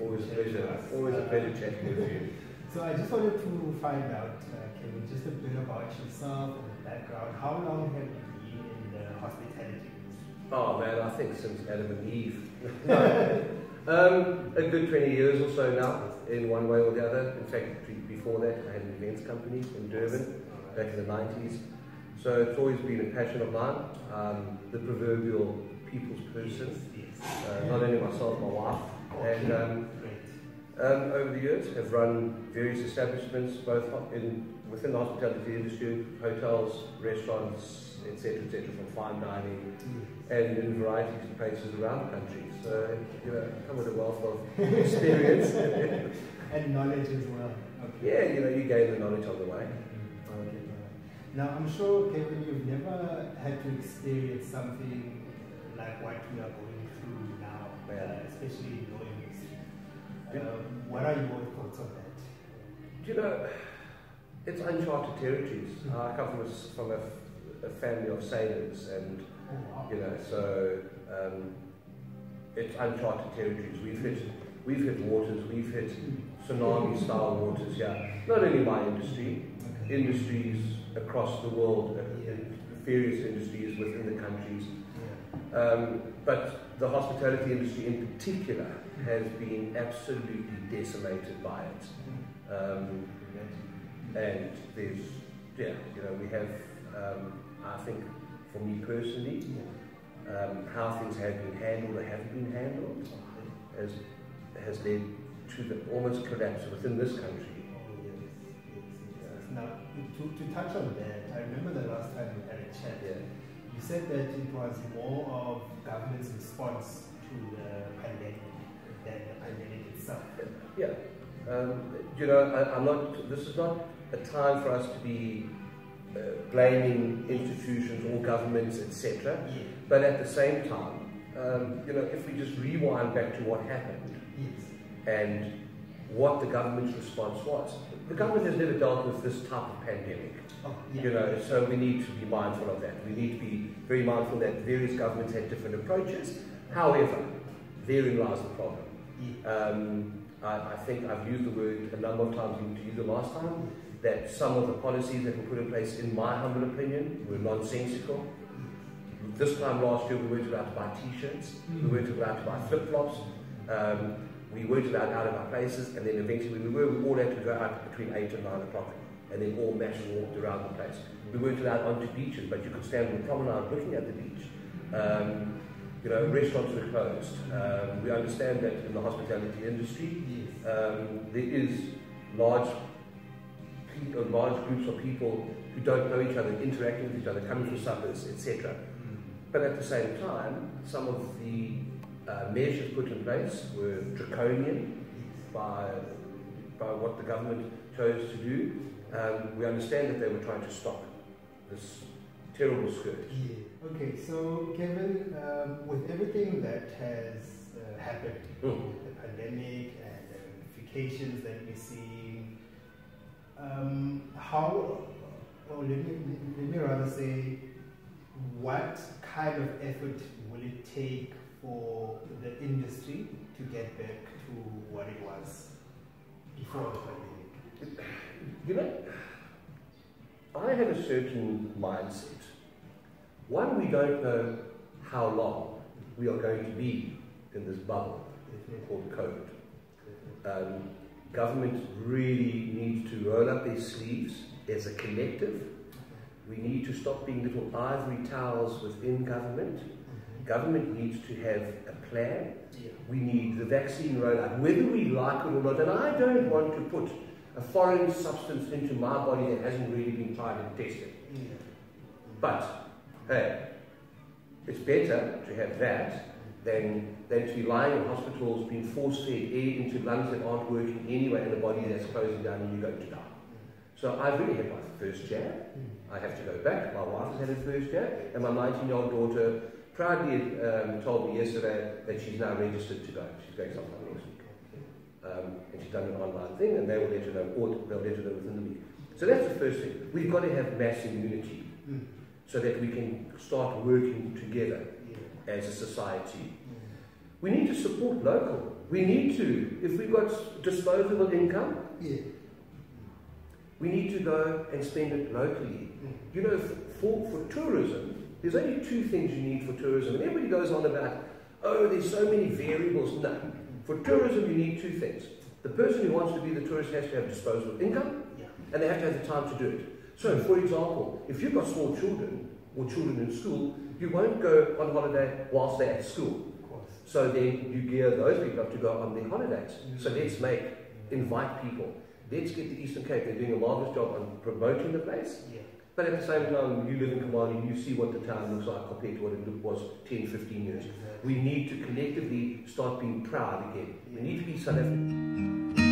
Always a pleasure. Always a pleasure chatting with you. So I just wanted to find out, uh, Kevin, just a bit about yourself and background. How long have you been in the hospitality industry? Oh man, I think since Adam and Eve. um, a good 20 years or so now, in one way or the other. In fact, before that, I had an events company in Durban back in the 90s. So it's always been a passion of mine. Um, the proverbial people's person. Uh, not only myself, my wife. And um, um, over the years, have run various establishments, both in within the hospitality industry, hotels, restaurants, etc., etc., from fine dining, and in varieties of places around the country. So, you know, come with a wealth of experience. and knowledge as well. Okay. Yeah, you know, you gain the knowledge on the way. Okay. Now, I'm sure, Kevin, you've never had to experience something like what we are going yeah. especially in your industry. Um, what are your thoughts on that? you know, it's uncharted territories. Mm-hmm. I come from a, from a, a, family of sailors, and oh, wow. you know, so um, it's uncharted territories. We've hit, we've hit waters, we've hit tsunami-style waters. Yeah, not only my industry, okay. industries across the world, uh, various industries within the countries. Um, but the hospitality industry in particular has been absolutely decimated by it. Um, and there's, yeah, you know, we have, um, I think, for me personally, um, how things have been handled or haven't been handled has, has led to the almost collapse within this country. Now, to, to touch on that, I remember the last time we had a chat, yeah. You said that it was more of government's response to the pandemic than the pandemic itself. Yeah. Um, you know, I, am not, this is not a time for us to be uh, blaming institutions or governments, etc. But at the same time, um, you know, if we just rewind back to what happened yes. and what the government's response was, the government has never dealt with this type of pandemic. Oh, yeah. You know, so we need to be mindful of that. We need to be very mindful that various governments had different approaches. However, therein lies the problem. Yeah. Um, I, I, think I've used the word a number of times to you the last time that some of the policies that were put in place, in my humble opinion, were nonsensical. This time last year, we weren't allowed to buy t-shirts, we weren't allowed to buy flip-flops, um, we weren't allowed out of our places, and then eventually we were, we all had to go out between 8 and 9 o'clock, and then all mass walked around the place. We weren't allowed onto beaches, but you could stand on the promenade looking at the beach. Um, you know, restaurants were closed. Um, we understand that in the hospitality industry, um, there is large people, large groups of people who don't know each other, interacting with each other, coming for suppers, etc. Mm. But at the same time, some of the uh, measures put in place were draconian by, by what the government chose to do. Um, we understand that they were trying to stop this terrible scourge. Yeah. Okay, so Kevin, um, with everything that has uh, happened, mm. the pandemic and the ramifications that we see, um, how, or let me, let me rather say, what kind of effort will it take for the industry to get back to what it was before the pandemic? You know, I have a certain mindset. One, we don't know how long we are going to be in this bubble called COVID. Um, government really needs to roll up their sleeves as a collective. We need to stop being little ivory towers within government. Government needs to have a plan. We need the vaccine rollout, whether we like it or not. And I don't want to put a foreign substance into my body that hasn't really been tried and tested. But, hey, it's better to have that than, than to be lying in hospitals being force-fed air into lungs that aren't working anyway in a body that's closing down and you're going to die. So I've really had my first jab. Mm. I have to go back. My wife has had her first jab. And my 19-year-old daughter proudly um, told me yesterday that she's now registered to go. She's going sometime next week. Um, and she's done an online thing, and they will let her know, or they'll let her know within the week. So that's the first thing. We've got to have mass immunity mm. so that we can start working together yeah. as a society. Mm. We need to support local. We need to, if we've got disposable income, Yeah. we need to go and spend it locally. You know, for, for tourism, there's only two things you need for tourism. And everybody goes on about, oh, there's so many variables. No. For tourism, you need two things. The person who wants to be the tourist has to have disposable income, Yeah. and they have to have the time to do it. So, for example, if you've got small children or children in school, you won't go on holiday whilst they're at school. Of course. So then you gear those people up to go on their holidays. Mm-hmm. So let's make, invite people. Let's get the Eastern Cape. They're doing a marvelous job on promoting the place. Yeah. But at the same time, you live in Komani, you see what the town looks like compared to what it was 10, 15 years. We need to collectively start being proud again. We need to be South African.